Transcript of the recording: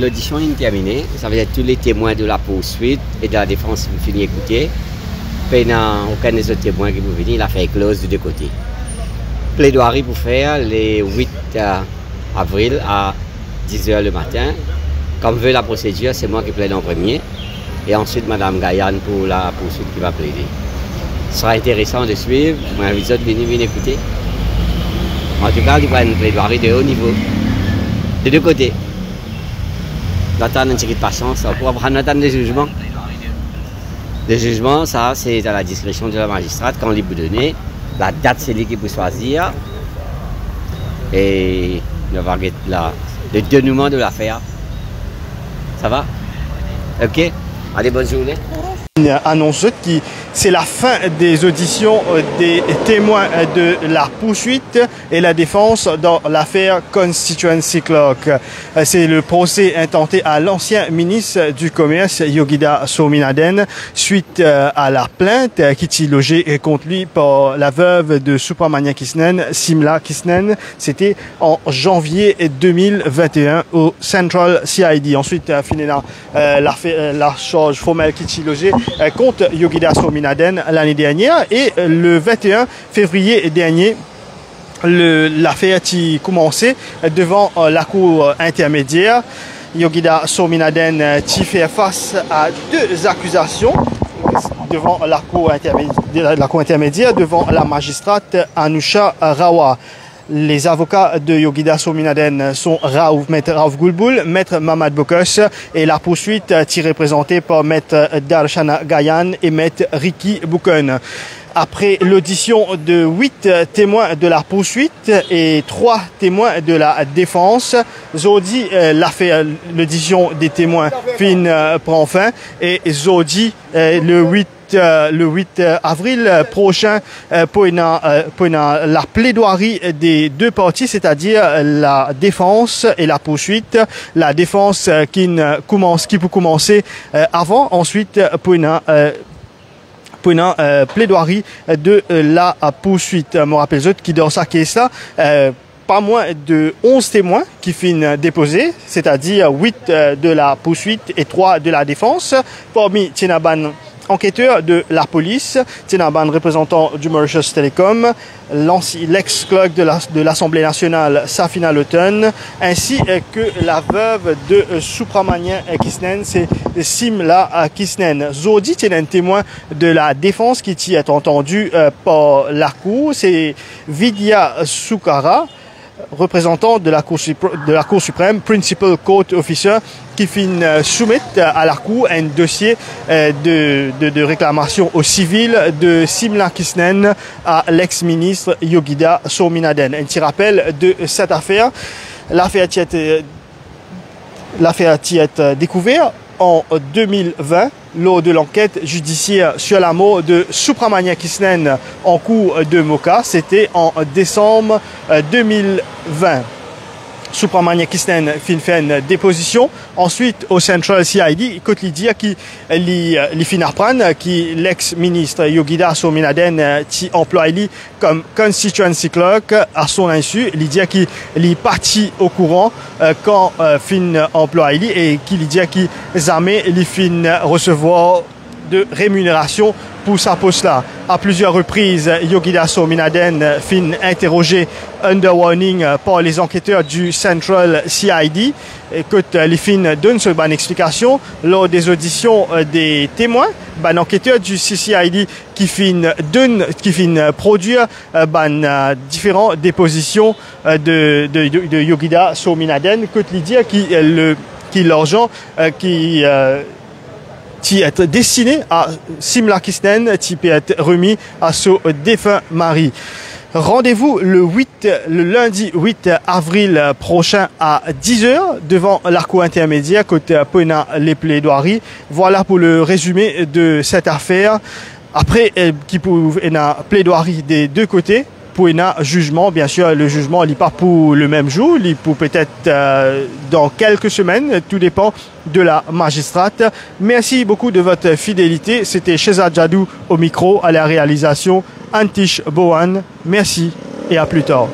l'audition est terminée. Ça veut dire tous les témoins de la poursuite et de la défense sont finis d'écouter. Puis, aucun des autres témoins qui vont venir, il a fait close de deux côtés. Plaidoirie pour faire les 8 euh, avril à 10h le matin. Comme veut la procédure, c'est moi qui plaide en premier. Et ensuite, Mme Gaillane pour la poursuite qui va plaider. Ce sera intéressant de suivre. Moi, invite de venir écouter. En tout cas, il va une plaidoirie de haut niveau. De deux côtés. D'attendre une de patience pour prendre attendre des jugements. Le jugement, ça, c'est à la discrétion de la magistrate quand il vous donner. La date, c'est lui qui peut choisir. Et le, le dénouement de l'affaire. Ça va? Ok? Allez, bonne journée annonce qui c'est la fin des auditions euh, des témoins de la poursuite et la défense dans l'affaire Constituency Clock. Euh, c'est le procès intenté à l'ancien ministre du Commerce Yogida Sominaden suite euh, à la plainte qui est logée contre lui par la veuve de Supramania Kisnen, Simla Kisnen. C'était en janvier 2021 au Central CID. Ensuite, finalement, la, la charge formelle qui est logée contre Yogida Sominaden l'année dernière et euh, le 21 février dernier l'affaire a commencé devant euh, la cour intermédiaire. Yogida Sominaden a fait face à deux accusations devant la cour, la cour intermédiaire, devant la magistrate Anusha Rawa. Les avocats de Yogida Sominaden sont Raouf, Maître Raouf Goulboul, Maître Mamad Bokos et la poursuite est représentée par Maître Darshana Gayan et Maître Ricky Bouken. Après l'audition de huit témoins de la poursuite et trois témoins de la défense, Zodi euh, l'affaire, l'audition des témoins fin euh, prend fin et Zodi euh, le 8 euh, le 8 euh, avril prochain euh, pour, la plaidoirie des deux parties, c'est-à-dire la défense et la poursuite. La défense qui, commence, qui peut commencer avant, ensuite pour pour une plaidoirie de la poursuite. Je me rappelle qui dans sa caisse pas moins de 11 témoins qui finissent déposés, c'est-à-dire 8 de la poursuite et 3 de la défense. Parmi Tinaban enquêteur de la police, Tinaban, représentant du Mauritius Telecom, l'ex-clerc de l'Assemblée nationale, Safina Lutton, ainsi que la veuve de Supramanian Kisnen, c'est Simla Kisnen. Zodi est un témoin de la défense qui est entendu euh, par la cour, c'est Vidya Sukara, représentant de la Cour, suprême, Principal Court Officer, qui finit euh, soumettre à la Cour un dossier euh, de, de, réclamation au civil de Simla Kisnen à l'ex-ministre Yogida Sominaden. Un petit rappel de cette affaire. L'affaire a été, été découverte en 2020 lors de l'enquête judiciaire sur la mort de Supramania Kisnen en cours de Moka. C'était en décembre 2020. Supramania Kisnen fin une déposition. Ensuite, au Central CID, dit qui li, li fin qui l'ex-ministre Yogida Sominaden qui emploie li comme constituency clerk à son insu. Il dit qu'il est parti au courant euh, quand euh, fin emploie li et qu'il dit qu'il jamais li fin recevoir de rémunération pour sa poste-là. À plusieurs reprises, Yogida Sominaden fin interrogé under warning par les enquêteurs du Central CID. Écoute, les fins donnent une bonne explication lors des auditions des témoins. Ben, enquêteur du CCID qui fin donne, qui fin produire ben, différentes dépositions de, de, Yogida Sominaden. Écoute, dire qui le qui l'argent qui qui est destiné à Simla Kisnen, qui peut être remis à son défunt mari. Rendez-vous le 8, le lundi 8 avril prochain à 10h devant l'arco intermédiaire côté Pona les plaidoiries. Voilà pour le résumé de cette affaire. Après, euh, qui une plaidoirie des deux côtés pour un jugement, bien sûr, le jugement n'est pas pour le même jour, il pour peut-être euh, dans quelques semaines, tout dépend de la magistrate. Merci beaucoup de votre fidélité. C'était Sheza Jadou au micro, à la réalisation, Antish Bohan. Merci et à plus tard.